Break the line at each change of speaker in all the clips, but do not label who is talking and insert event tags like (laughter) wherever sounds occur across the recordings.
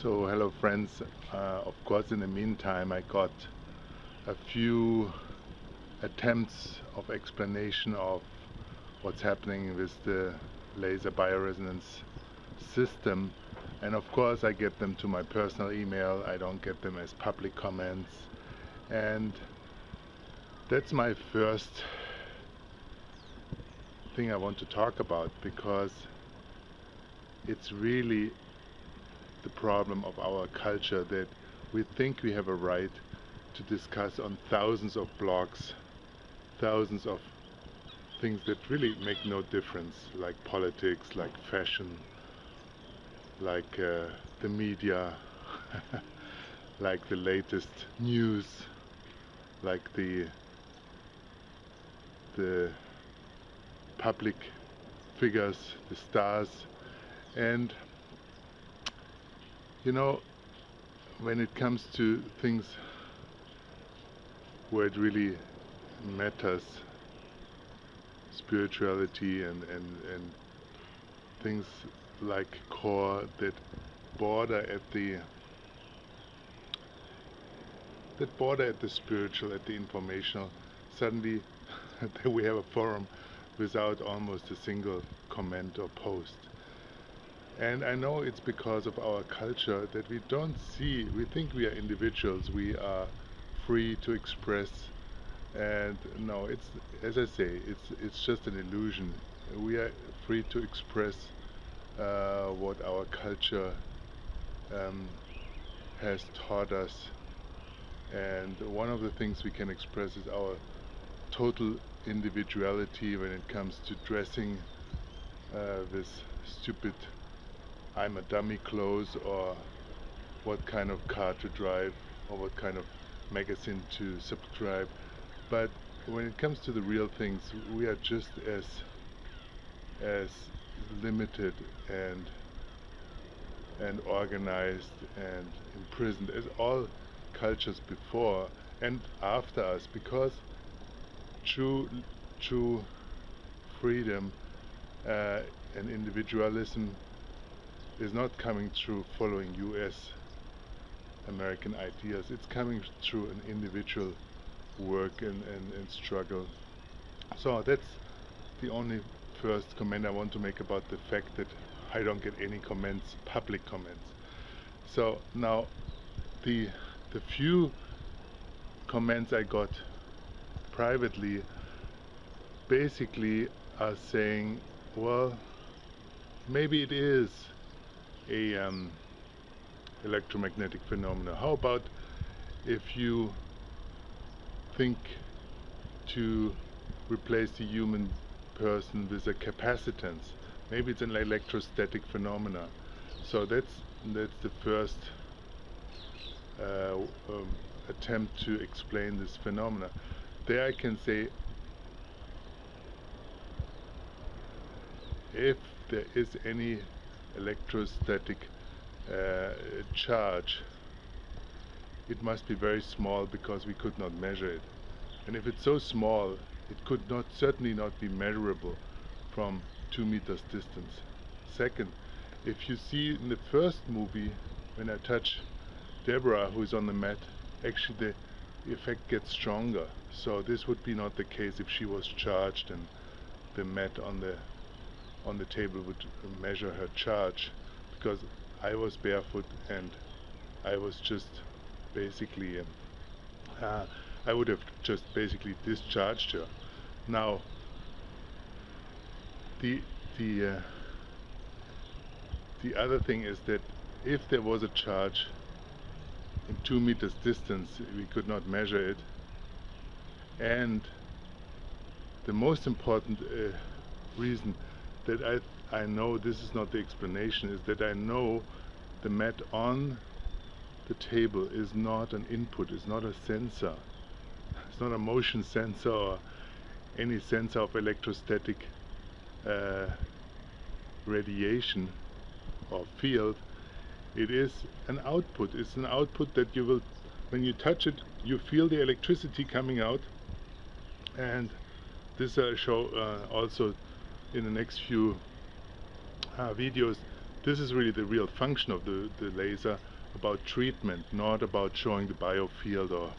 So hello friends, uh, of course in the meantime I got a few attempts of explanation of what's happening with the LaesEr bioresonance system. And of course I get them to my personal email, I don't get them as public comments. And that's my first thing I want to talk about because it's really the problem of our culture that we think we have a right to discuss on thousands of blogs, thousands of things that really make no difference, like politics, like fashion, like uh, the media, (laughs) like the latest news, like the the public figures, the stars, and you know, when it comes to things where it really matters, spirituality and, and, and things like core that border at the that border at the spiritual, at the informational, suddenly (laughs) we have a forum without almost a single comment or post. And I know it's because of our culture that we don't see, we think we are individuals, we are free to express. And no, it's, as I say, it's, it's just an illusion. We are free to express uh, what our culture um, has taught us. And one of the things we can express is our total individuality when it comes to dressing uh, with stupid I'm a dummy clothes or what kind of car to drive or what kind of magazine to subscribe. But when it comes to the real things we are just as as limited and and organized and imprisoned as all cultures before and after us because true true freedom uh, and individualism is not coming through following US American ideas. It's coming through an individual work and, and, and struggle. So that's the only first comment I want to make about the fact that I don't get any comments, public comments. So now the the few comments I got privately basically are saying, well, maybe it is a um, electromagnetic phenomena. How about if you think to replace the human person with a capacitance? Maybe it's an electrostatic phenomena. So that's that's the first uh, um, attempt to explain this phenomena. There I can say if there is any electrostatic uh, charge it must be very small because we could not measure it. And if it's so small it could not certainly not be measurable from two meters distance. Second if you see in the first movie when I touch Deborah who is on the mat actually the effect gets stronger. So this would be not the case if she was charged and the mat on the on the table would measure her charge because I was barefoot and I was just basically um, uh, I would have just basically discharged her. Now the the uh, the other thing is that if there was a charge in two meters distance we could not measure it. And the most important uh, reason that I, I know this is not the explanation is that I know the mat on the table is not an input, it's not a sensor. It's not a motion sensor or any sensor of electrostatic uh, radiation or field. It is an output. It's an output that you will, when you touch it, you feel the electricity coming out. And this I uh, show uh, also in the next few uh, videos this is really the real function of the, the LaesEr about treatment, not about showing the biofield or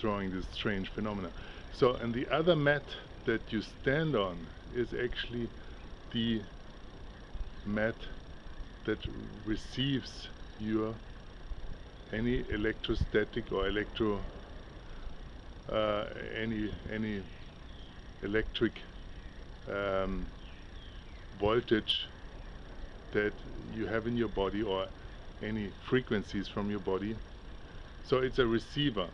showing this strange phenomena. So, and the other mat that you stand on is actually the mat that receives your any electrostatic or electro uh, any any electric um, voltage that you have in your body or any frequencies from your body. So it's a receiver.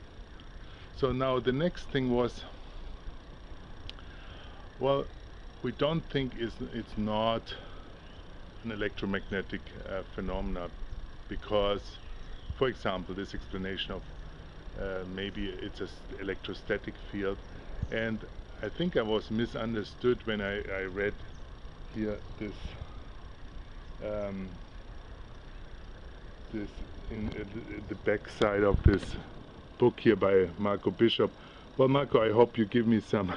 So now the next thing was well we don't think it's, it's not an electromagnetic uh, phenomena because for example this explanation of uh, maybe it's an electrostatic field and I think I was misunderstood when I, I read here this um, this in uh, the back side of this book here by Marco Bischof. Well, Marco, I hope you give me some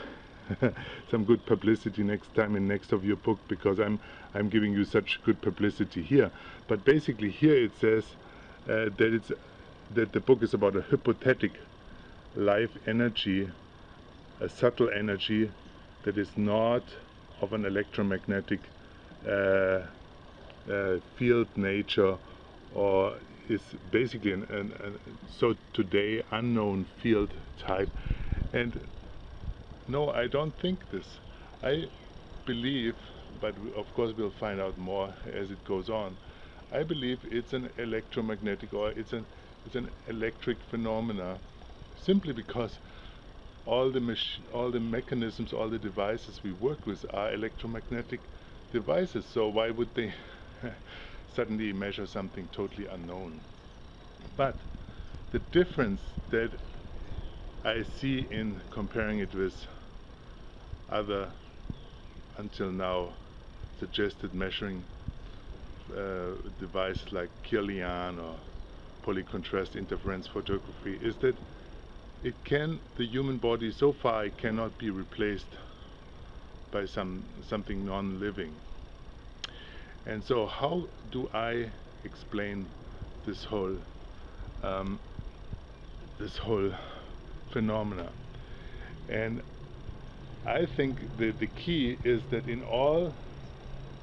(laughs) some good publicity next time in next of your book because I'm I'm giving you such good publicity here. But basically, here it says uh, that it's that the book is about a hypothetic life energy, a subtle energy that is not of an electromagnetic uh, uh, field nature or is basically an, an, an, so today unknown field type. And no I don't think this. I believe but of course we'll find out more as it goes on. I believe it's an electromagnetic or it's an it's an electric phenomena simply because all the all the mechanisms all the devices we work with are electromagnetic devices so why would they (laughs) suddenly measure something totally unknown. But the difference that I see in comparing it with other until now suggested measuring uh, devices like Kirlian or polycontrast interference photography is that it can the human body so far it cannot be replaced by some something non-living and so how do I explain this whole um, this whole phenomena? And I think the, the key is that in all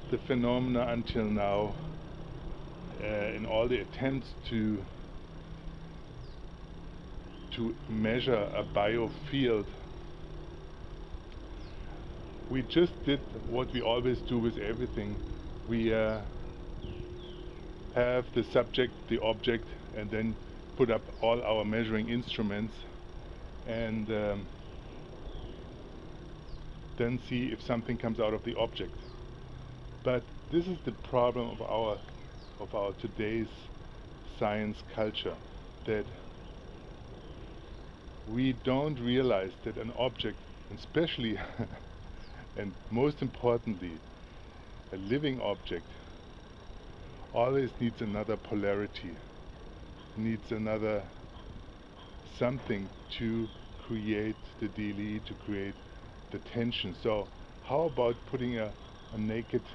the phenomena until now, uh, in all the attempts to to measure a biofield, we just did what we always do with everything we uh, have the subject, the object, and then put up all our measuring instruments and um, then see if something comes out of the object. But this is the problem of our of our today's science culture that we don't realize that an object, especially (laughs) and most importantly, a living object always needs another polarity, needs another something to create the DLE, to create the tension. So how about putting a, a naked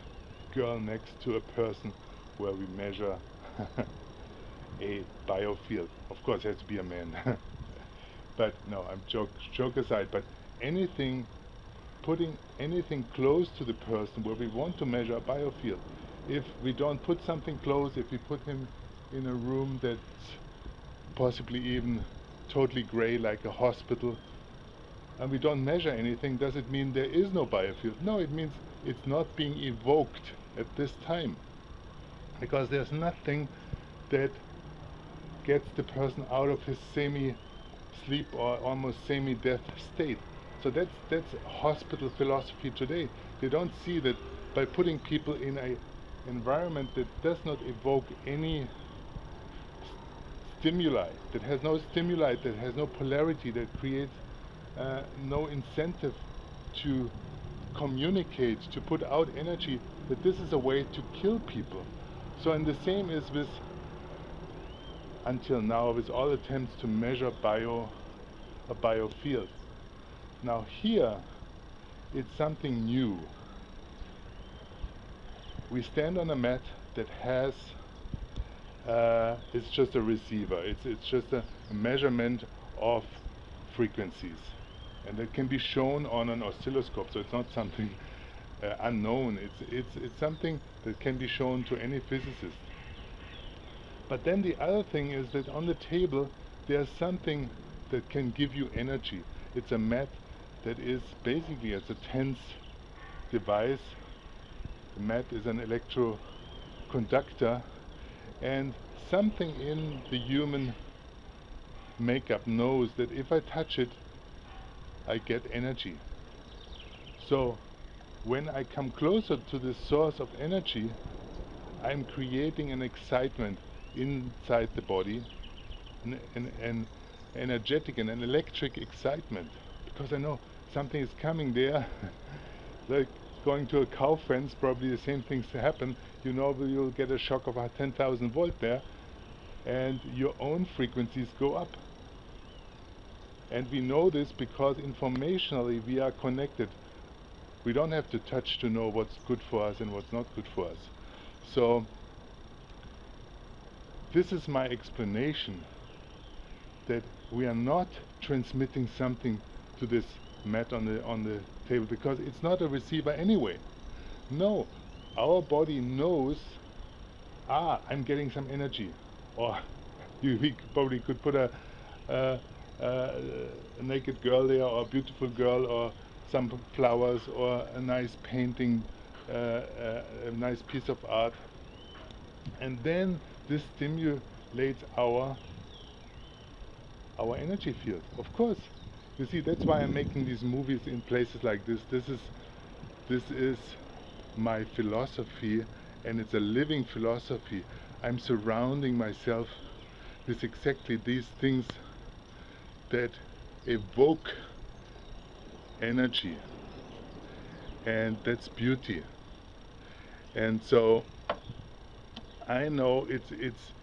girl next to a person where we measure (laughs) a biofield? Of course it has to be a man. (laughs) but no, I'm joke, joke aside, but anything putting anything close to the person where we want to measure a biofield. If we don't put something close, if we put him in a room that's possibly even totally gray like a hospital, and we don't measure anything, does it mean there is no biofield? No, it means it's not being evoked at this time. Because there's nothing that gets the person out of his semi-sleep or almost semi-death state. So that's that's hospital philosophy today. They don't see that by putting people in a environment that does not evoke any stimuli, that has no stimuli, that has no polarity, that creates uh, no incentive to communicate, to put out energy, that this is a way to kill people. So and the same is with until now with all attempts to measure bio a biofield. Now here, it's something new. we stand on a mat that has uh, it's just a receiver. It's it's just a, measurement of frequencies, and it can be shown on an oscilloscope. So it's not something uh, unknown. It's it's it's something that can be shown to any physicist. But then the other thing is that on the table there's something that can give you energy. It's a mat that is basically it's a TENS device. The mat is an electroconductor and something in the human makeup knows that if I touch it I get energy. So when I come closer to the source of energy I'm creating an excitement inside the body an, an, an energetic and an electric excitement. Because I know something is coming there. (laughs) Like going to a cow fence probably the same things happen. You know you'll get a shock of 10,000 volt there and your own frequencies go up. And we know this because informationally we are connected. We don't have to touch to know what's good for us and what's not good for us. So this is my explanation that we are not transmitting something to this mat on the on the table because it's not a receiver anyway. No, our body knows, ah, I'm getting some energy, or (laughs) you we probably could put a, a, a naked girl there, or a beautiful girl, or some flowers, or a nice painting, uh, uh, a nice piece of art, and then this stimulates our our energy field. Of course. You see, that's why I'm making these movies in places like this. This is this is my philosophy and it's a living philosophy. I'm surrounding myself with exactly these things that evoke energy and that's beauty and so I know it's it's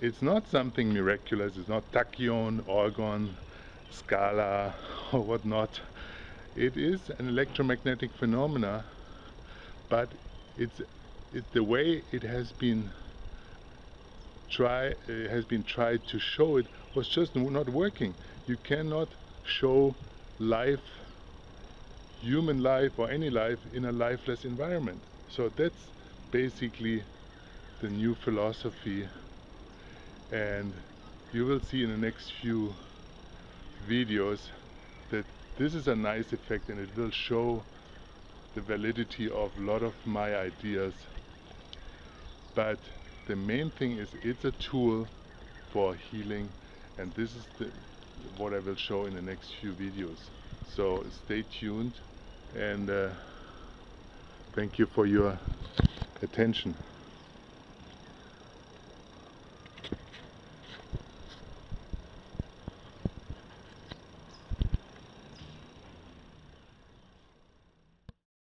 it's not something miraculous, it's not tachyon, orgone, scalar (laughs) or whatnot. It is an electromagnetic phenomena, but it's it, the way it has been try uh, has been tried to show it was just not working. You cannot show life, human life or any life in a lifeless environment. So that's basically the new philosophy and you will see in the next few videos that this is a nice effect and it will show the validity of a lot of my ideas. But the main thing is it's a tool for healing and this is the, what I will show in the next few videos. So stay tuned and uh, thank you for your attention